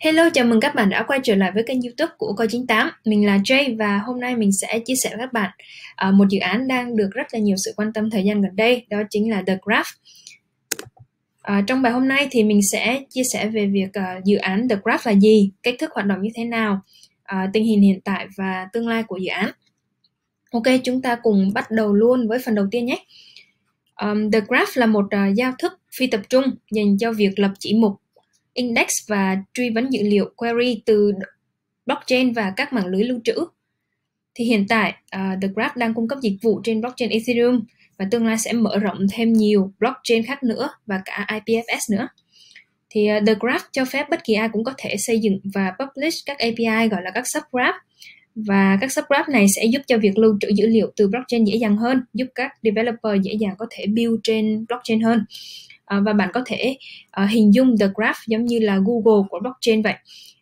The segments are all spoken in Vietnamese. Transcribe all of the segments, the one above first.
Hello, chào mừng các bạn đã quay trở lại với kênh youtube của Coi98 Mình là Jay và hôm nay mình sẽ chia sẻ với các bạn à, một dự án đang được rất là nhiều sự quan tâm thời gian gần đây Đó chính là The Graph. À, Trong bài hôm nay thì mình sẽ chia sẻ về việc uh, dự án The Graph là gì Cách thức hoạt động như thế nào uh, Tình hình hiện tại và tương lai của dự án. Ok, chúng ta cùng bắt đầu luôn với phần đầu tiên nhé. Um, The Graph là một uh, giao thức phi tập trung dành cho việc lập chỉ mục index và truy vấn dữ liệu query từ blockchain và các mạng lưới lưu trữ. Thì hiện tại uh, The Graph đang cung cấp dịch vụ trên blockchain Ethereum và tương lai sẽ mở rộng thêm nhiều blockchain khác nữa và cả IPFS nữa. Thì uh, The Graph cho phép bất kỳ ai cũng có thể xây dựng và publish các API gọi là các subgraph và các subgraph này sẽ giúp cho việc lưu trữ dữ liệu từ blockchain dễ dàng hơn, giúp các developer dễ dàng có thể build trên blockchain hơn. Ờ, và bạn có thể uh, hình dung The Graph giống như là Google của blockchain vậy.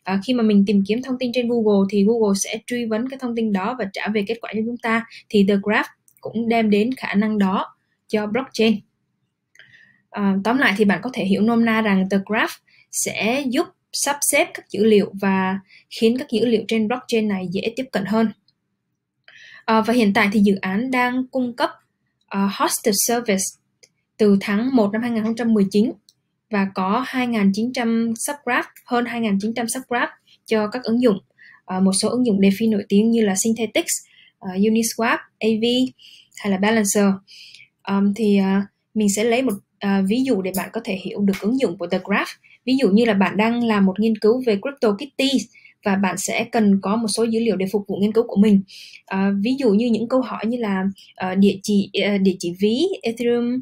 À, khi mà mình tìm kiếm thông tin trên Google thì Google sẽ truy vấn cái thông tin đó và trả về kết quả cho chúng ta. Thì The Graph cũng đem đến khả năng đó cho blockchain. À, tóm lại thì bạn có thể hiểu nôm na rằng The Graph sẽ giúp sắp xếp các dữ liệu và khiến các dữ liệu trên blockchain này dễ tiếp cận hơn. À, và hiện tại thì dự án đang cung cấp uh, hosted service từ tháng 1 năm 2019 và có 2.900 subgraph, hơn 2.900 subgraph cho các ứng dụng. Ờ, một số ứng dụng DeFi nổi tiếng như là Synthetix, uh, ờ, Uniswap, AV hay là Balancer. Um, thì uh, mình sẽ lấy một uh, ví dụ để bạn có thể hiểu được ứng dụng của The Graph. Ví dụ như là bạn đang làm một nghiên cứu về CryptoKitties và bạn sẽ cần có một số dữ liệu để phục vụ nghiên cứu của mình. Uh, ví dụ như những câu hỏi như là uh, địa chỉ uh, địa chỉ ví Ethereum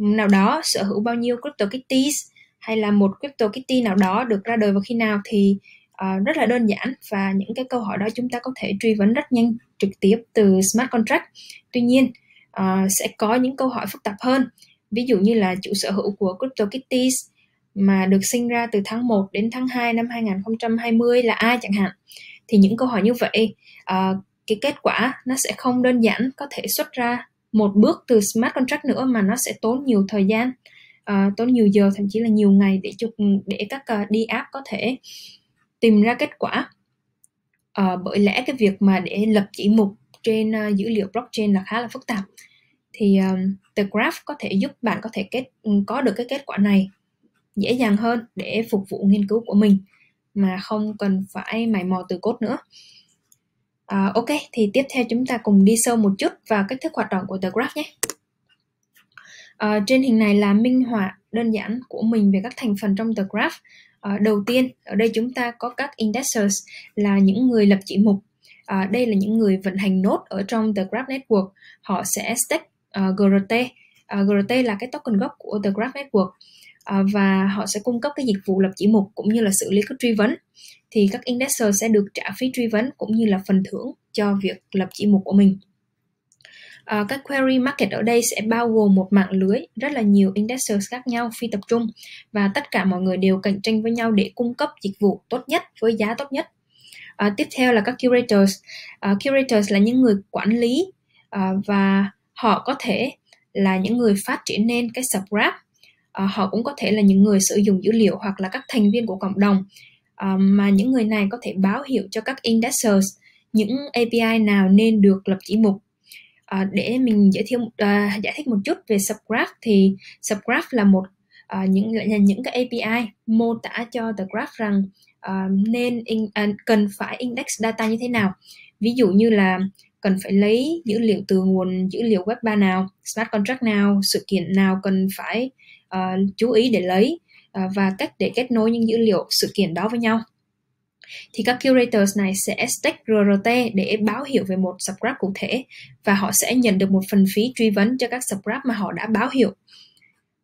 nào đó sở hữu bao nhiêu CryptoKitties hay là một CryptoKitty nào đó được ra đời vào khi nào thì uh, rất là đơn giản và những cái câu hỏi đó chúng ta có thể truy vấn rất nhanh trực tiếp từ smart contract. Tuy nhiên uh, sẽ có những câu hỏi phức tạp hơn. Ví dụ như là chủ sở hữu của CryptoKitties mà được sinh ra từ tháng 1 đến tháng 2 năm 2020 là ai chẳng hạn. Thì những câu hỏi như vậy, uh, cái kết quả nó sẽ không đơn giản có thể xuất ra một bước từ smart contract nữa mà nó sẽ tốn nhiều thời gian uh, tốn nhiều giờ thậm chí là nhiều ngày để chụp để các uh, đi app có thể tìm ra kết quả. Uh, bởi lẽ cái việc mà để lập chỉ mục trên uh, dữ liệu blockchain là khá là phức tạp. Thì um, the graph có thể giúp bạn có thể kết ừ, có được cái kết quả này dễ dàng hơn để phục vụ nghiên cứu của mình mà không cần phải mày mò từ cốt nữa. À, ok, thì tiếp theo chúng ta cùng đi sâu một chút vào cách thức hoạt động của The Graph nhé. À, trên hình này là minh họa đơn giản của mình về các thành phần trong The Graph. À, đầu tiên, ở đây chúng ta có các indexers là những người lập chỉ mục. À, đây là những người vận hành nốt ở trong The Graph Network. Họ sẽ stake uh, à, GRT. Uh, à, GRT là cái token gốc của The Graph Network. Uh, và họ sẽ cung cấp cái dịch vụ lập chỉ mục cũng như là xử lý các truy vấn thì các indexer sẽ được trả phí truy vấn cũng như là phần thưởng cho việc lập chỉ mục của mình. À, các query market ở đây sẽ bao gồm một mạng lưới rất là nhiều indexers khác nhau phi tập trung và tất cả mọi người đều cạnh tranh với nhau để cung cấp dịch vụ tốt nhất với giá tốt nhất. À, tiếp theo là các curators. À, curators là những người quản lý à, và họ có thể là những người phát triển nên cái subgraph. À, họ cũng có thể là những người sử dụng dữ liệu hoặc là các thành viên của cộng đồng um, mà những người này có thể báo hiệu cho các indexers những API nào nên được lập chỉ mục. À, để mình giới thiệu uh, giải thích một chút về subgraph thì subgraph là một uh, những là những cái API mô tả cho the graph rằng uh, nên in, uh, cần phải index data như thế nào. Ví dụ như là cần phải lấy dữ liệu từ nguồn dữ liệu web 3 nào smart contract nào sự kiện nào cần phải uh, chú ý để lấy. À, và cách để kết nối những dữ liệu sự kiện đó với nhau. Thì các curators này sẽ stack RRT để báo hiệu về một subgraph cụ thể và họ sẽ nhận được một phần phí truy vấn cho các subgraph mà họ đã báo hiệu.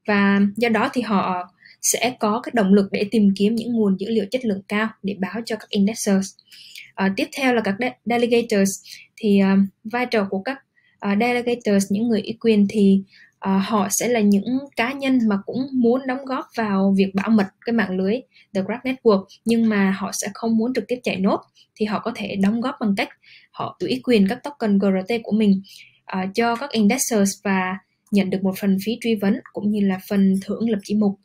Và do đó thì họ sẽ có cái động lực để tìm kiếm những nguồn dữ liệu chất lượng cao để báo cho các indexers. À, tiếp theo là các de- delegators. Thì uh, vai trò của các uh, delegators những người ủy quyền thì uh, họ sẽ là những cá nhân mà cũng muốn đóng góp vào việc bảo mật cái mạng lưới The Graph Network nhưng mà họ sẽ không muốn trực tiếp chạy nốt thì họ có thể đóng góp bằng cách họ ủy quyền các token GRT của mình uh, cho các indexers và nhận được một phần phí truy vấn cũng như là phần thưởng lập chỉ mục.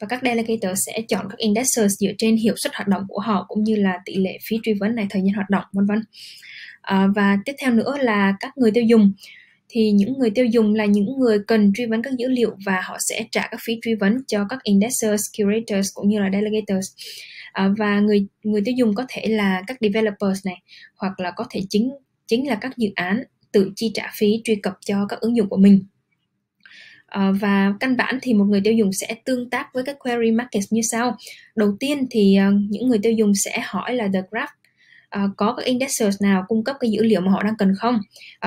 Và các delegator sẽ chọn các indexers dựa trên hiệu suất hoạt động của họ cũng như là tỷ lệ phí truy vấn này thời gian hoạt động vân vân. À, và tiếp theo nữa là các người tiêu dùng thì những người tiêu dùng là những người cần truy vấn các dữ liệu và họ sẽ trả các phí truy vấn cho các indexers, curators cũng như là delegators. À, và người người tiêu dùng có thể là các developers này hoặc là có thể chính chính là các dự án tự chi trả phí truy cập cho các ứng dụng của mình. à, và căn bản thì một người tiêu dùng sẽ tương tác với các query market như sau. Đầu tiên thì uh, những người tiêu dùng sẽ hỏi là the graph uh, có các indexers nào cung cấp cái dữ liệu mà họ đang cần không.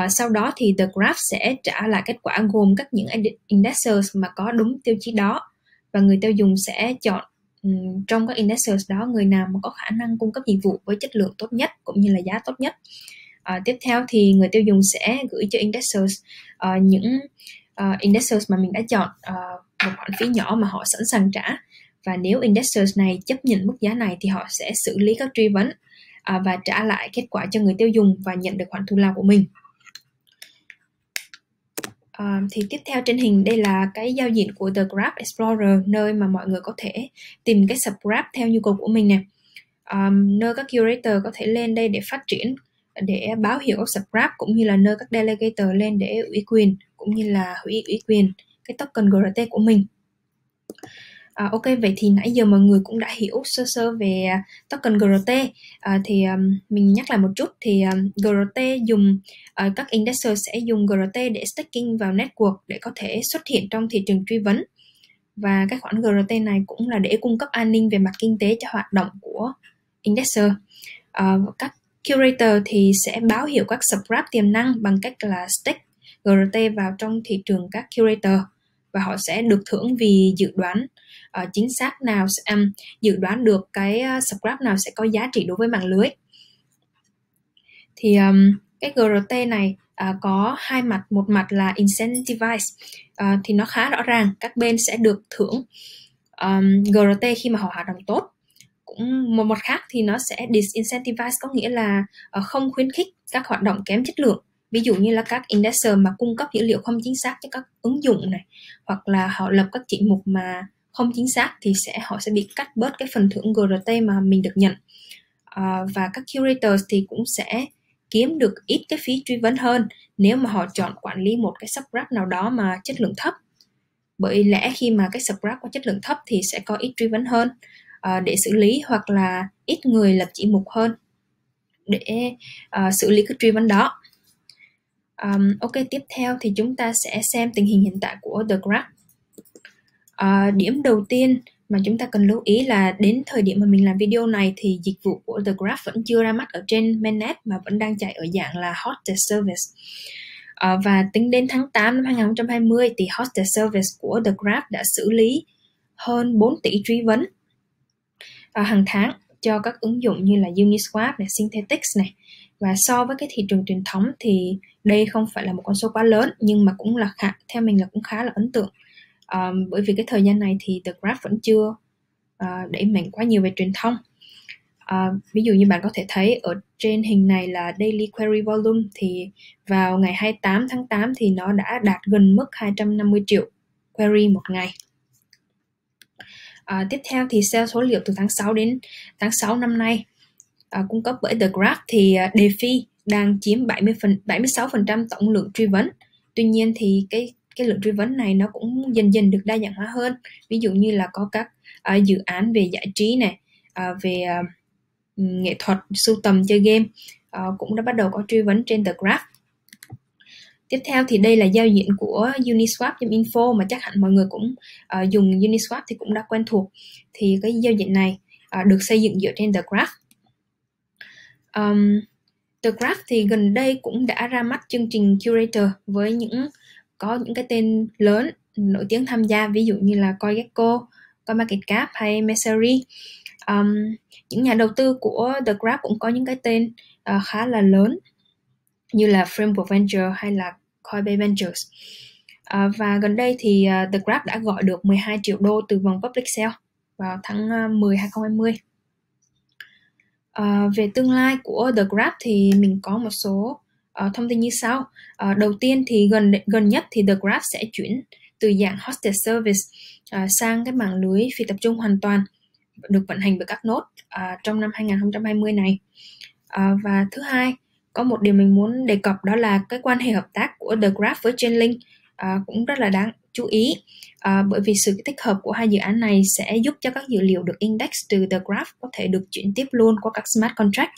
Uh, sau đó thì the graph sẽ trả lại kết quả gồm các những indexers mà có đúng tiêu chí đó và người tiêu dùng sẽ chọn um, trong các indexers đó người nào mà có khả năng cung cấp dịch vụ với chất lượng tốt nhất cũng như là giá tốt nhất. Uh, tiếp theo thì người tiêu dùng sẽ gửi cho indexers uh, những uh, indexers mà mình đã chọn uh, một khoản phí nhỏ mà họ sẵn sàng trả và nếu indexers này chấp nhận mức giá này thì họ sẽ xử lý các truy vấn À, và trả lại kết quả cho người tiêu dùng và nhận được khoản thù lao của mình. À, thì tiếp theo trên hình đây là cái giao diện của The grab Explorer nơi mà mọi người có thể tìm cái subgraph theo nhu cầu của mình nè. Um, nơi các curator có thể lên đây để phát triển để báo hiệu các subgraph cũng như là nơi các delegator lên để ủy quyền cũng như là hủy ủy quyền cái token GRT của mình. À, ok vậy thì nãy giờ mọi người cũng đã hiểu sơ sơ về à, token GRT à, thì um, mình nhắc lại một chút thì à, um, GRT dùng uh, các indexer sẽ dùng GRT để staking vào network để có thể xuất hiện trong thị trường truy vấn. Và cái khoản GRT này cũng là để cung cấp an ninh về mặt kinh tế cho hoạt động của indexer. À, các curator thì sẽ báo hiệu các subscribe tiềm năng bằng cách là stake GRT vào trong thị trường các curator và họ sẽ được thưởng vì dự đoán uh, chính xác nào um, dự đoán được cái ờ, uh, subgraph nào sẽ có giá trị đối với mạng lưới. Thì um, cái GRT này uh, có hai mặt một mặt là incentivize uh, thì nó khá rõ ràng các bên sẽ được thưởng um, GRT khi mà họ hoạt động tốt. Cũng một mặt khác thì nó sẽ disincentivize có nghĩa là uh, không khuyến khích các hoạt động kém chất lượng ví dụ như là các indexer mà cung cấp dữ liệu không chính xác cho các ứng dụng này hoặc là họ lập các chỉ mục mà không chính xác thì sẽ họ sẽ bị cắt bớt cái phần thưởng GRT mà mình được nhận. À, và các curators thì cũng sẽ kiếm được ít cái phí truy vấn hơn nếu mà họ chọn quản lý một cái subgraph nào đó mà chất lượng thấp. Bởi lẽ khi mà cái subgraph có chất lượng thấp thì sẽ có ít truy vấn hơn à, để xử lý hoặc là ít người lập chỉ mục hơn để uh, xử lý cái truy vấn đó um, ok tiếp theo thì chúng ta sẽ xem tình hình hiện tại của the graph uh, điểm đầu tiên mà chúng ta cần lưu ý là đến thời điểm mà mình làm video này thì dịch vụ của The Graph vẫn chưa ra mắt ở trên mainnet mà vẫn đang chạy ở dạng là hosted service. Uh, và tính đến tháng 8 năm 2020 thì hosted service của The Graph đã xử lý hơn 4 tỷ truy vấn uh, hàng tháng cho các ứng dụng như là Uniswap này, Synthetix này. Và so với cái thị trường truyền thống thì đây không phải là một con số quá lớn nhưng mà cũng là khá, theo mình là cũng khá là ấn tượng. Um, bởi vì cái thời gian này thì The Graph vẫn chưa uh, đẩy mạnh quá nhiều về truyền thông. Uh, ví dụ như bạn có thể thấy ở trên hình này là daily query volume thì vào ngày 28 tháng 8 thì nó đã đạt gần mức 250 triệu query một ngày. À, tiếp theo thì sale số liệu từ tháng 6 đến tháng 6 năm nay uh, cung cấp bởi The Graph thì uh, DeFi đang chiếm 70 phần, 76% tổng lượng truy vấn. Tuy nhiên thì cái cái lượng truy vấn này nó cũng dần dần được đa dạng hóa hơn ví dụ như là có các uh, dự án về giải trí này uh, về uh, nghệ thuật sưu tầm chơi game uh, cũng đã bắt đầu có truy vấn trên The Graph Tiếp theo thì đây là giao diện của Uniswap.info mà chắc hẳn mọi người cũng uh, dùng Uniswap thì cũng đã quen thuộc. Thì cái giao diện này uh, được xây dựng dựa trên The Graph. Um, The Graph thì gần đây cũng đã ra mắt chương trình Curator với những có những cái tên lớn nổi tiếng tham gia ví dụ như là CoinGecko, CoinMarketCap hay Messari. Um, những nhà đầu tư của The Graph cũng có những cái tên uh, khá là lớn như là Framework Venture hay là Coinbase Ventures. Uh, và gần đây thì uh, The Graph đã gọi được 12 triệu đô từ vòng public sale vào tháng uh, 10 2020. Uh, về tương lai của The Graph thì mình có một số uh, thông tin như sau. Uh, đầu tiên thì gần gần nhất thì The Graph sẽ chuyển từ dạng hosted service uh, sang cái mạng lưới phi tập trung hoàn toàn được vận hành bởi các nốt uh, trong năm 2020 này. Uh, và thứ hai, có một điều mình muốn đề cập đó là cái quan hệ hợp tác của The Graph với Chainlink uh, cũng rất là đáng chú ý. À, bởi vì sự tích hợp của hai dự án này sẽ giúp cho các dữ liệu được index từ The Graph có thể được chuyển tiếp luôn qua các smart contract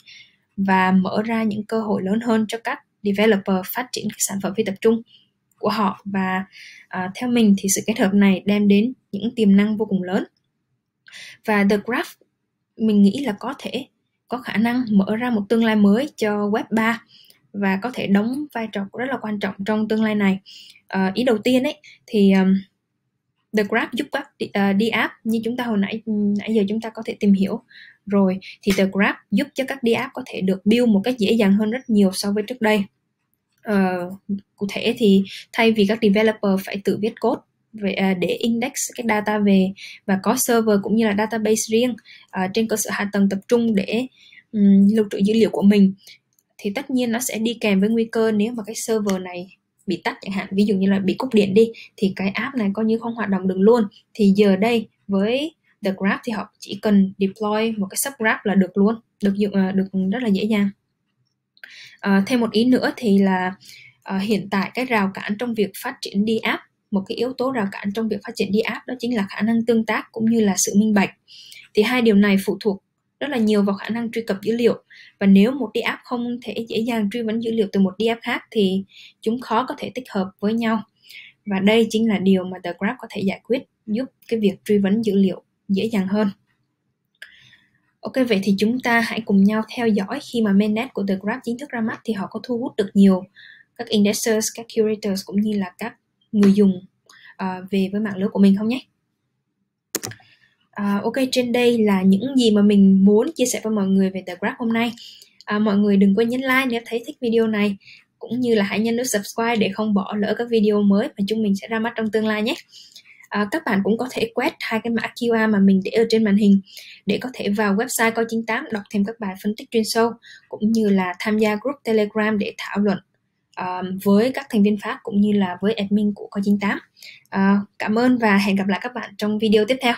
và mở ra những cơ hội lớn hơn cho các developer phát triển các sản phẩm phi tập trung của họ. Và à, theo mình thì sự kết hợp này đem đến những tiềm năng vô cùng lớn. Và The Graph mình nghĩ là có thể có khả năng mở ra một tương lai mới cho Web 3 và có thể đóng vai trò rất là quan trọng trong tương lai này. Uh, ý đầu tiên ấy thì um, The Graph giúp các uh, đi app như chúng ta hồi nãy nãy giờ chúng ta có thể tìm hiểu rồi thì The Graph giúp cho các đi app có thể được build một cách dễ dàng hơn rất nhiều so với trước đây. Uh, cụ thể thì thay vì các developer phải tự viết code về uh, để index cái data về và có server cũng như là database riêng uh, trên cơ sở hạ tầng tập trung để um, lưu trữ dữ liệu của mình thì tất nhiên nó sẽ đi kèm với nguy cơ nếu mà cái server này bị tắt chẳng hạn. Ví dụ như là bị cúp điện đi thì cái app này coi như không hoạt động được luôn. Thì giờ đây với The Graph thì họ chỉ cần deploy một cái subgraph là được luôn được dụng à, được rất là dễ dàng. À, thêm một ý nữa thì là à, hiện tại cái rào cản trong việc phát triển đi app một cái yếu tố rào cản trong việc phát triển đi app đó chính là khả năng tương tác cũng như là sự minh bạch. Thì hai điều này phụ thuộc rất là nhiều vào khả năng truy cập dữ liệu. Và nếu một đi app không thể dễ dàng truy vấn dữ liệu từ một đi app khác thì chúng khó có thể tích hợp với nhau. Và đây chính là điều mà The Graph có thể giải quyết giúp cái việc truy vấn dữ liệu dễ dàng hơn. Ok vậy thì chúng ta hãy cùng nhau theo dõi khi mà mainnet của The Graph chính thức ra mắt thì họ có thu hút được nhiều các indexers, các curators cũng như là các người dùng uh, về với mạng lưới của mình không nhé? À, ok trên đây là những gì mà mình muốn chia sẻ với mọi người về The Grab hôm nay. À, mọi người đừng quên nhấn like nếu thấy thích video này cũng như là hãy nhấn nút subscribe để không bỏ lỡ các video mới mà chúng mình sẽ ra mắt trong tương lai nhé. À, các bạn cũng có thể quét hai cái mã QR mà mình để ở trên màn hình để có thể vào website coi 98 đọc thêm các bài phân tích chuyên sâu cũng như là tham gia group Telegram để thảo luận uh, với các thành viên Pháp cũng như là với admin của coi 98. Uh, à, cảm ơn và hẹn gặp lại các bạn trong video tiếp theo.